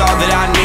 all that I need